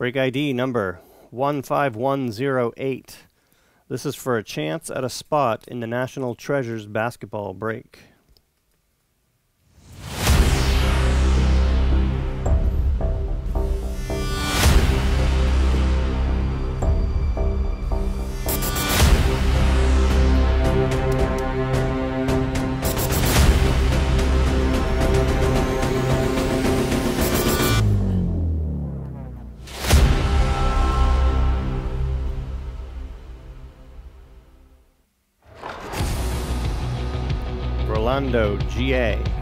Break ID number 15108. This is for a chance at a spot in the National Treasures basketball break. Rolando GA.